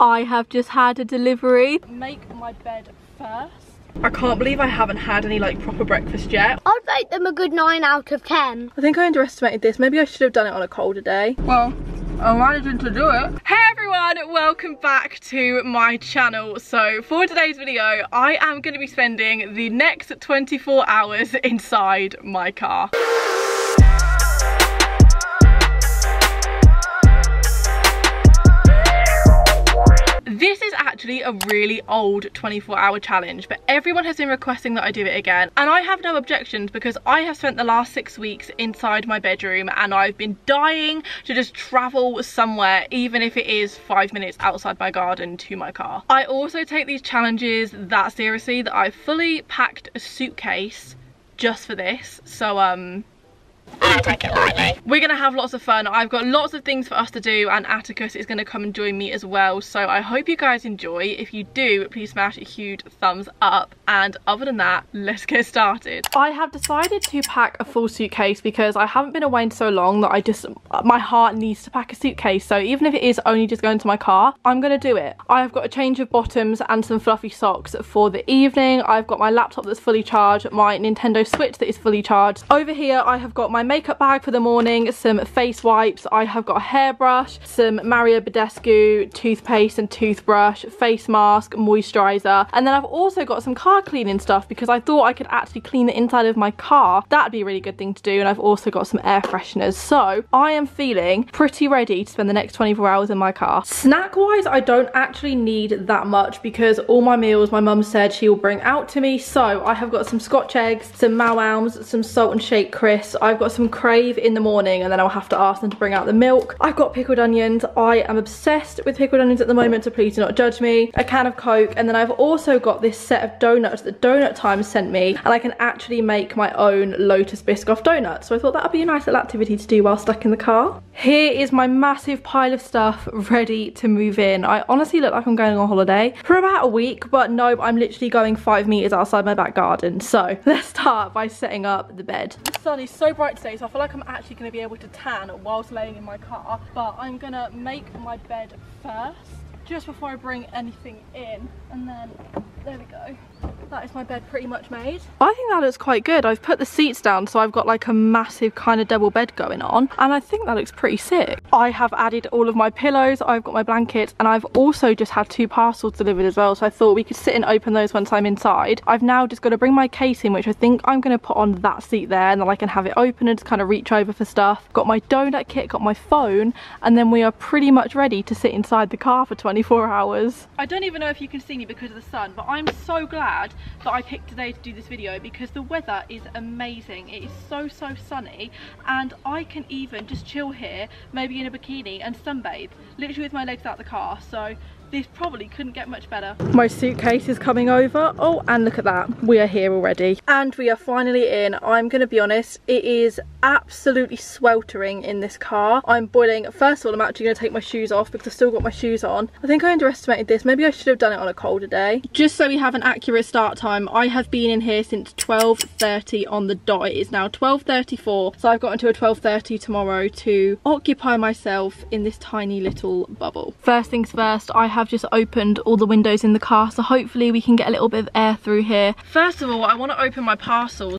I have just had a delivery. Make my bed first. I can't believe I haven't had any like proper breakfast yet. I'd rate them a good 9 out of 10. I think I underestimated this. Maybe I should have done it on a colder day. Well, I'm managing to do it. Hey everyone, welcome back to my channel. So for today's video, I am going to be spending the next 24 hours inside my car. This is actually a really old 24 hour challenge, but everyone has been requesting that I do it again. And I have no objections because I have spent the last six weeks inside my bedroom and I've been dying to just travel somewhere, even if it is five minutes outside my garden to my car. I also take these challenges that seriously that I've fully packed a suitcase just for this. So um I take it lightly. We're going to have lots of fun. I've got lots of things for us to do and Atticus is going to come and join me as well. So I hope you guys enjoy. If you do, please smash a huge thumbs up. And other than that, let's get started. I have decided to pack a full suitcase because I haven't been away in so long that I just, my heart needs to pack a suitcase. So even if it is only just going to my car, I'm going to do it. I have got a change of bottoms and some fluffy socks for the evening. I've got my laptop that's fully charged, my Nintendo Switch that is fully charged. Over here, I have got my makeup bag for the morning, some face wipes, I have got a hairbrush, some Mario Badescu toothpaste and toothbrush, face mask, moisturiser, and then I've also got some car cleaning stuff because I thought I could actually clean the inside of my car. That'd be a really good thing to do, and I've also got some air fresheners. So I am feeling pretty ready to spend the next 24 hours in my car. Snack-wise, I don't actually need that much because all my meals my mum said she will bring out to me. So I have got some scotch eggs, some Maoams, some salt and shake crisps. I've got some Krave in the morning and then I'll have to ask them to bring out the milk. I've got pickled onions. I am obsessed with pickled onions at the moment, so please do not judge me. A can of Coke, and then I've also got this set of donuts that Donut Time sent me, and I can actually make my own Lotus Biscoff donuts. So I thought that would be a nice little activity to do while stuck in the car. Here is my massive pile of stuff ready to move in. I honestly look like I'm going on holiday for about a week, but no, I'm literally going five meters outside my back garden. So let's start by setting up the bed. The sun is so bright today, so I feel like I'm actually going to be able to tan whilst laying in my car, but I'm going to make my bed first just before I bring anything in and then there we go that is my bed pretty much made. I think that looks quite good. I've put the seats down so I've got like a massive kind of double bed going on and I think that looks pretty sick. I have added all of my pillows, I've got my blankets and I've also just had two parcels delivered as well so I thought we could sit and open those once I'm inside. I've now just got to bring my case in which I think I'm going to put on that seat there and then I can have it open and just kind of reach over for stuff. Got my donut kit, got my phone and then we are pretty much ready to sit inside the car for 24 hours. I don't even know if you can see me because of the sun but I'm so glad that I picked today to do this video because the weather is amazing. It is so, so sunny and I can even just chill here, maybe in a bikini and sunbathe, literally with my legs out the car. So this probably couldn't get much better. My suitcase is coming over. Oh, and look at that. We are here already. And we are finally in. I'm going to be honest, it is absolutely sweltering in this car. I'm boiling. First of all, I'm actually going to take my shoes off because I've still got my shoes on. I think I underestimated this. Maybe I should have done it on a colder day. Just so we have an accurate start time, I have been in here since 12.30 on the dot. It is now 12.34, so I've got until 12.30 tomorrow to occupy myself in this tiny little bubble. First things first, I have just opened all the windows in the car, so hopefully we can get a little bit of air through here. First of all, I want to open my parcels.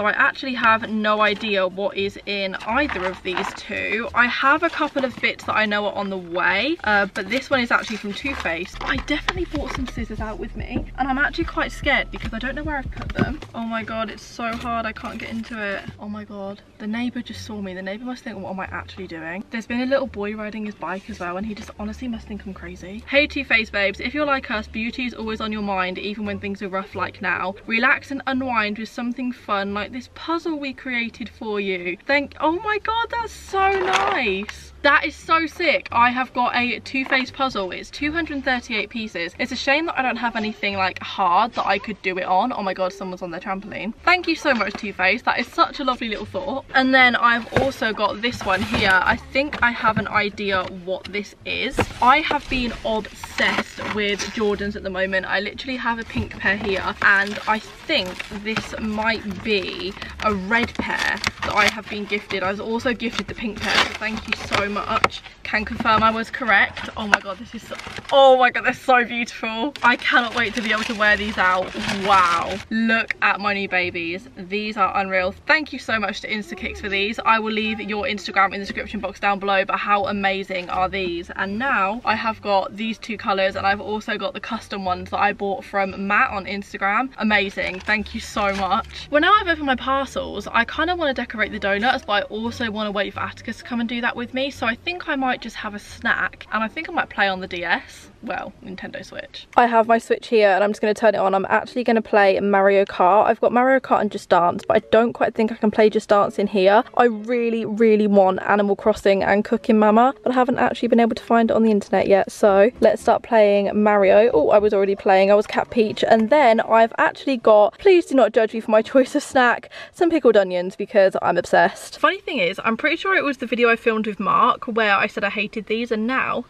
So I actually have no idea what is in either of these two. I have a couple of bits that I know are on the way, uh, but this one is actually from Too Faced. I definitely brought some scissors out with me, and I'm actually quite scared because I don't know where I've put them. Oh my god, it's so hard, I can't get into it. Oh my god, the neighbour just saw me. The neighbour must think, what am I actually doing? There's been a little boy riding his bike as well, and he just honestly must think I'm crazy. Hey Too Faced babes, if you're like us, beauty is always on your mind, even when things are rough like now. Relax and unwind with something fun like this puzzle we created for you. Thank, oh my god, that's so nice. That is so sick. I have got a Faced puzzle. It's 238 pieces. It's a shame that I don't have anything like hard that I could do it on. Oh my god, someone's on their trampoline. Thank you so much, Too Faced. That is such a lovely little thought. And then I've also got this one here. I think I have an idea what this is. I have been obsessed with Jordans at the moment. I literally have a pink pair here and I think this might be a red pair that I have been gifted. I was also gifted the pink pair, so thank you so much. can confirm I was correct. Oh my god, this is so, oh my god, they're so beautiful. I cannot wait to be able to wear these out. Wow. Look at my new babies. These are unreal. Thank you so much to Instakicks for these. I will leave your Instagram in the description box down below, but how amazing are these? And now I have got these two colors and I've also got the custom ones that I bought from Matt on Instagram. Amazing. Thank you so much. Well, now I've opened my parcels, I kind of want to decorate the donuts, but I also want to wait for Atticus to come and do that with me. So I think I might just have a snack and I think I might play on the DS well, Nintendo Switch. I have my Switch here and I'm just going to turn it on. I'm actually going to play Mario Kart. I've got Mario Kart and Just Dance, but I don't quite think I can play Just Dance in here. I really, really want Animal Crossing and Cooking Mama, but I haven't actually been able to find it on the internet yet. So let's start playing Mario. Oh, I was already playing. I was Cat Peach. And then I've actually got, please do not judge me for my choice of snack, some pickled onions because I'm obsessed. Funny thing is, I'm pretty sure it was the video I filmed with Mark where I said I hated these and now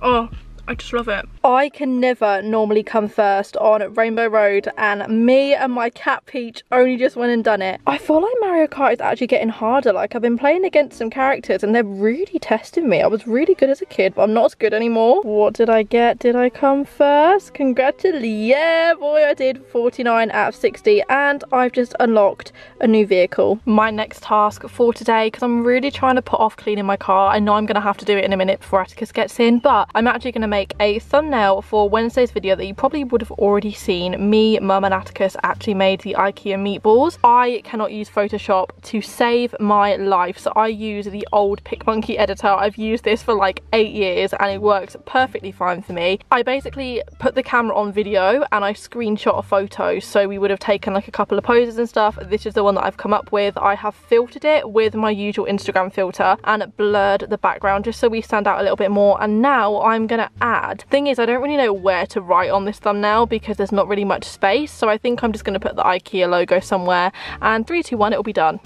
Oh, I just love it. I can never normally come first on Rainbow Road and me and my cat Peach only just went and done it. I feel like Mario Kart is actually getting harder. Like I've been playing against some characters and they're really testing me. I was really good as a kid, but I'm not as good anymore. What did I get? Did I come first? Congratulations. Yeah, boy, I did 49 out of 60 and I've just unlocked a new vehicle. My next task for today, because I'm really trying to put off cleaning my car. I know I'm going to have to do it in a minute before Atticus gets in, but I'm actually going to make make a thumbnail for Wednesday's video that you probably would have already seen. Me, Mum and Atticus actually made the Ikea meatballs. I cannot use Photoshop to save my life. So I use the old PicMonkey editor. I've used this for like eight years and it works perfectly fine for me. I basically put the camera on video and I screenshot a photo. So we would have taken like a couple of poses and stuff. This is the one that I've come up with. I have filtered it with my usual Instagram filter and blurred the background just so we stand out a little bit more. And now I'm gonna add. Thing is, I don't really know where to write on this thumbnail because there's not really much space. So I think I'm just going to put the Ikea logo somewhere and three, two, one, it'll be done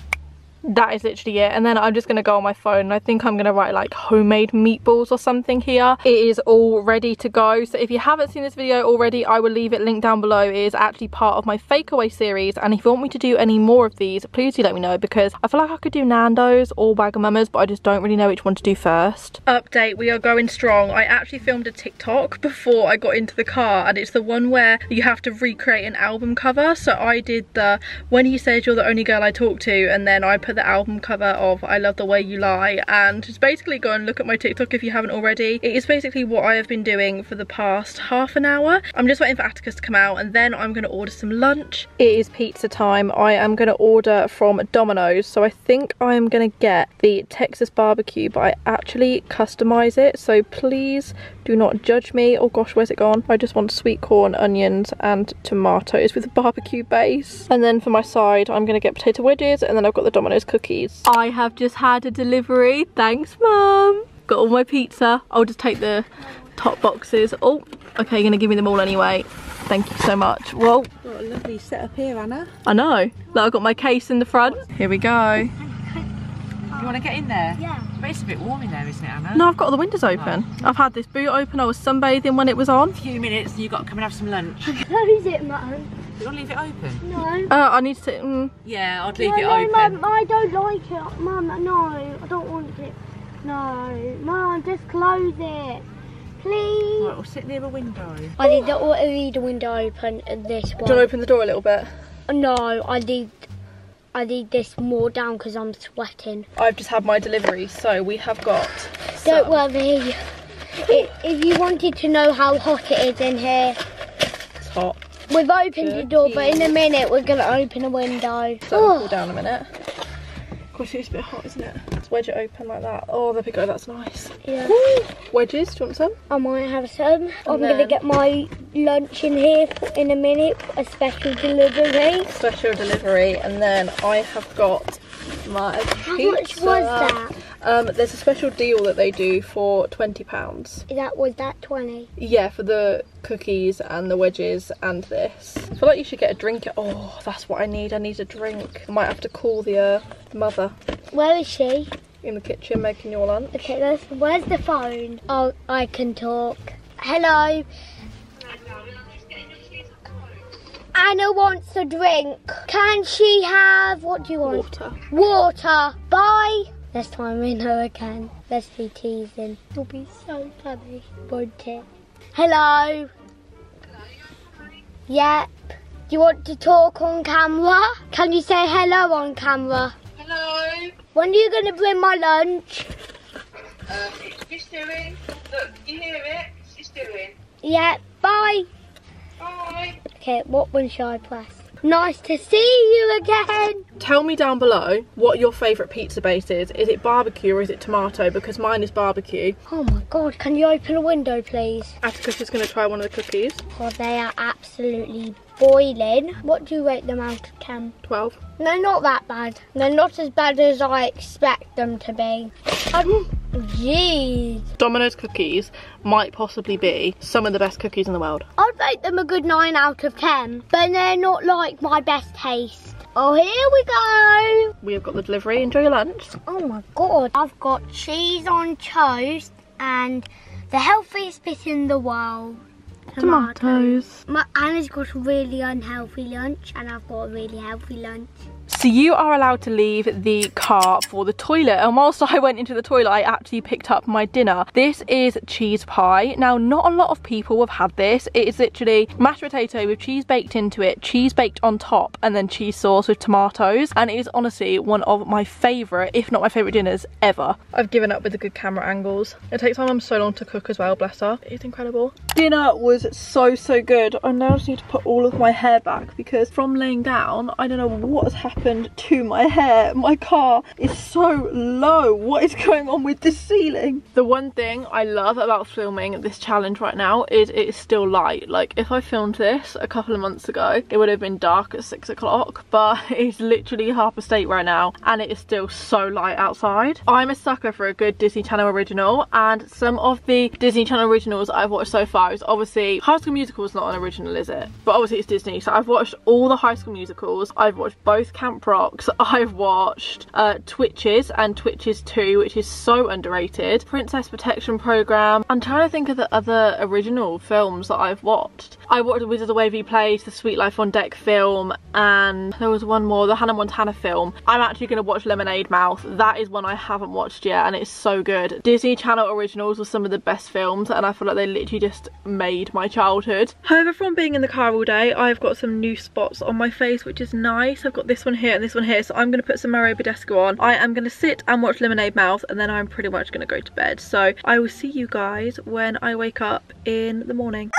that is literally it. And then i'm just gonna go on my phone. I think i'm gonna write like homemade meatballs or something here. It is all ready to go. So if you haven't seen this video already i will leave it linked down below. It is actually part of my fake away series. And if you want me to do any more of these please do let me know because i feel like i could do nando's or wagamama's but i just don't really know which one to do first. Update we are going strong. I actually filmed a tiktok before i got into the car and it's the one where you have to recreate an album cover. So i did the when he says you're the only girl i talk to and then i put the album cover of I Love The Way You Lie and just basically go and look at my TikTok if you haven't already. It is basically what I have been doing for the past half an hour. I'm just waiting for Atticus to come out and then I'm going to order some lunch. It is pizza time. I am going to order from Domino's so I think I am going to get the Texas barbecue but I actually customize it so please do not judge me. Oh gosh, where's it gone? I just want sweet corn, onions and tomatoes with a barbecue base. And then for my side, I'm going to get potato wedges and then I've got the Domino's cookies. I have just had a delivery. Thanks, Mum. Got all my pizza. I'll just take the top boxes. Oh, okay, you're going to give me them all anyway. Thank you so much. Well, What a lovely setup here, Anna. I know. Look, I've got my case in the front. Here we go. You want to get in there? Yeah. But it's a bit warm in there, isn't it, Anna? No, I've got all the windows open. Oh. I've had this boot open. I was sunbathing when it was on. A few minutes and you've got to come and have some lunch. Close it, Mum. You want to leave it open? No. Uh, I need to... Mm. Yeah, I'd leave no, it no, open. Mum, I don't like it. Mum, no. I don't want it. No. Mum, just close it. Please. Right, we'll sit near the window. I need the, I need the window open at this one. Do you want to open the door a little bit? No, I need I need this more down because I'm sweating. I've just had my delivery, so we have got. Don't worry. It, if you wanted to know how hot it is in here, it's hot. We've opened Good the door, but in a minute we're going to open a window. So oh. cool down a minute. Of course, it's a bit hot, isn't it? Wedge it open like that. Oh, there we go. That's nice. Yeah. Wedges. Do you want some? I might have some. And I'm going to get my lunch in here in a minute. A special delivery. Special delivery, and then I have got How pizza. much was that? Um, there's a special deal that they do for twenty pounds. That was that twenty? Yeah, for the cookies and the wedges and this. I feel like you should get a drink. Oh, that's what I need. I need a drink. I might have to call the uh, mother. Where is she? In the kitchen making your lunch. Okay, where's the phone? Oh, I can talk. Hello. Anna wants a drink. Can she have, what do you want? Water. Water. Bye. This time we know again. Let's be teasing. It'll be so funny, won't it? Hello. Yep. Do you want to talk on camera? Can you say hello on camera? Hello. When are you going to bring my lunch? Uh, it's doing. Look, you hear it? She's doing. Yeah, bye. Bye. Okay, what one shall I press? Nice to see you again. Tell me down below what your favourite pizza base is. Is it barbecue or is it tomato? Because mine is barbecue. Oh my god, can you open a window please? Atticus is going to try one of the cookies. Oh, they are absolutely boiling. What do you rate them out of 10? 12. No, not that bad. They're not as bad as I expect them to be. Um, jeez. Domino's cookies might possibly be some of the best cookies in the world. I'd rate them a good 9 out of 10. But they're not like my best taste. Oh, here we go. We have got the delivery. Enjoy your lunch. Oh my god. I've got cheese on toast and the healthiest bit in the world. Tomatoes. My Anna's got a really unhealthy lunch and I've got a really healthy lunch. So you are allowed to leave the car for the toilet and whilst I went into the toilet I actually picked up my dinner. This is cheese pie. Now not a lot of people have had this. It is literally mashed potato with cheese baked into it, cheese baked on top and then cheese sauce with tomatoes and it is honestly one of my favourite if not my favourite dinners ever. I've given up with the good camera angles. It takes my mum so long to cook as well, bless her. It's incredible. Dinner was so so good. I now just need to put all of my hair back because from laying down I don't know what has happened to my hair. My car is so low. What is going on with this ceiling? The one thing I love about filming this challenge right now is it is still light. Like if I filmed this a couple of months ago, it would have been dark at six o'clock, but it's literally half a state right now and it is still so light outside. I'm a sucker for a good Disney Channel original and some of the Disney Channel originals I've watched so far is obviously High School Musical is not an original, is it? But obviously it's Disney. So I've watched all the High School Musicals. I've watched both Camp Rocks. I've watched uh, Twitches and Twitches 2, which is so underrated. Princess Protection Program. I'm trying to think of the other original films that I've watched. I watched Wizards of Waverly Place, the Sweet Life on Deck film, and there was one more, the Hannah Montana film. I'm actually going to watch Lemonade Mouth. That is one I haven't watched yet, and it's so good. Disney Channel originals are some of the best films, and I feel like they literally just made my childhood. However, from being in the car all day, I've got some new spots on my face, which is nice. I've got this one here and this one here, so I'm going to put some Mario Badescu on. I am going to sit and watch Lemonade Mouth, and then I'm pretty much going to go to bed. So I will see you guys when I wake up in the morning.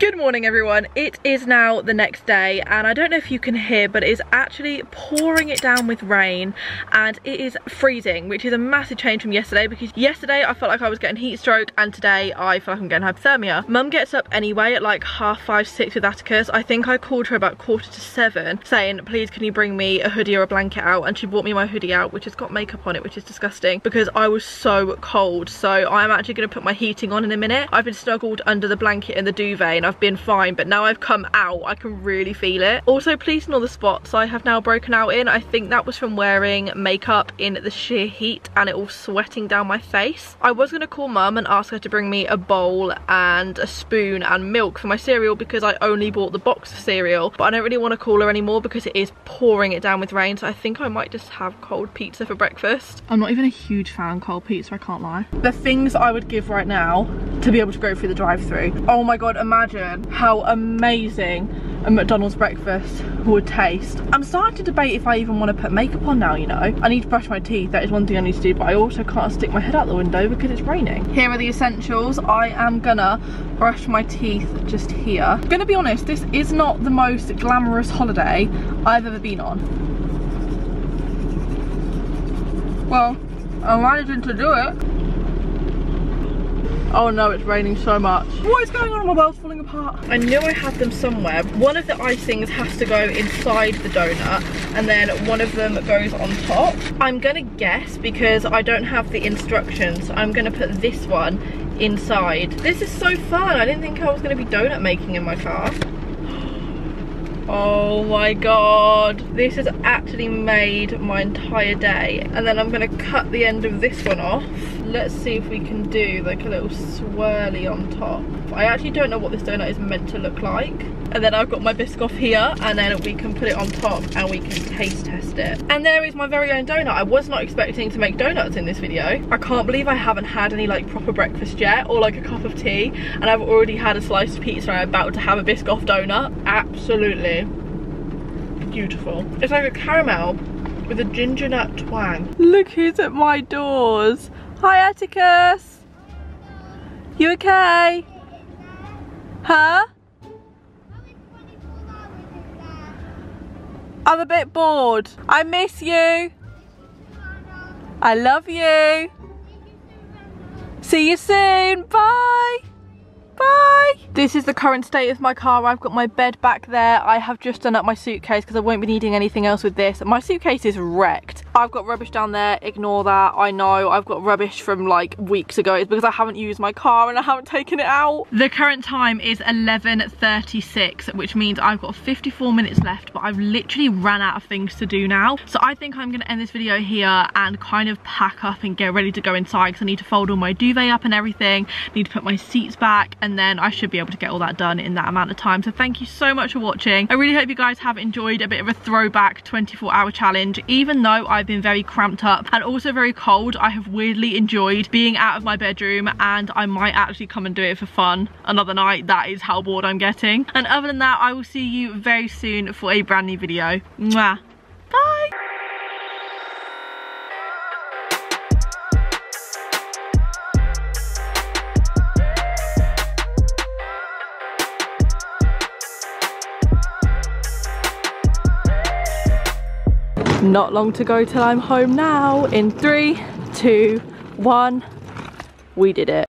Good morning everyone. It is now the next day and I don't know if you can hear but it is actually pouring it down with rain and it is freezing which is a massive change from yesterday because yesterday I felt like I was getting heat stroke and today I feel like I'm getting hypothermia. Mum gets up anyway at like half five, six with Atticus. I think I called her about quarter to seven saying please can you bring me a hoodie or a blanket out and she brought me my hoodie out which has got makeup on it which is disgusting because I was so cold so I'm actually going to put my heating on in a minute. I've been snuggled under the blanket in the duvet I've been fine but now I've come out I can really feel it. Also please ignore the spots I have now broken out in. I think that was from wearing makeup in the sheer heat and it all sweating down my face. I was gonna call mum and ask her to bring me a bowl and a spoon and milk for my cereal because I only bought the box of cereal but I don't really want to call her anymore because it is pouring it down with rain so I think I might just have cold pizza for breakfast. I'm not even a huge fan of cold pizza I can't lie. The things I would give right now to be able to go through the drive-through. Oh my god imagine how amazing a McDonald's breakfast would taste. I'm starting to debate if I even want to put makeup on now, you know. I need to brush my teeth, that is one thing I need to do, but I also can't stick my head out the window because it's raining. Here are the essentials. I am gonna brush my teeth just here. I'm gonna be honest, this is not the most glamorous holiday I've ever been on. Well, I'm managing to do it. Oh no, it's raining so much. What is going on? My world's falling apart. I knew I had them somewhere. One of the icings has to go inside the donut and then one of them goes on top. I'm gonna guess because I don't have the instructions. I'm gonna put this one inside. This is so fun. I didn't think I was gonna be donut making in my car. Oh my god, this has actually made my entire day. And then I'm gonna cut the end of this one off. Let's see if we can do like a little swirly on top. I actually don't know what this donut is meant to look like. And then I've got my Biscoff here and then we can put it on top and we can taste test it. And there is my very own donut. I was not expecting to make donuts in this video. I can't believe I haven't had any like proper breakfast yet or like a cup of tea and I've already had a sliced pizza and I'm about to have a Biscoff donut. Absolutely beautiful. It's like a caramel with a ginger nut twang. Look who's at my doors. Hi Atticus. You okay? Huh? I'm a bit bored. I miss you. I love you. See you soon. Bye. Bye. This is the current state of my car. I've got my bed back there. I have just done up my suitcase because I won't be needing anything else with this. My suitcase is wrecked. I've got rubbish down there. Ignore that. I know I've got rubbish from like weeks ago. It's because I haven't used my car and I haven't taken it out. The current time is 11.36, which means I've got 54 minutes left, but I've literally ran out of things to do now. So I think I'm going to end this video here and kind of pack up and get ready to go inside because I need to fold all my duvet up and everything. I Need to put my seats back and then I should be able to get all that done in that amount of time. So thank you so much for watching. I really hope you guys have enjoyed a bit of a throwback 24 hour challenge. Even though I've been very cramped up and also very cold, I have weirdly enjoyed being out of my bedroom and I might actually come and do it for fun another night. That is how bored I'm getting. And other than that, I will see you very soon for a brand new video. Mwah. Not long to go till I'm home now. In three, two, one, we did it.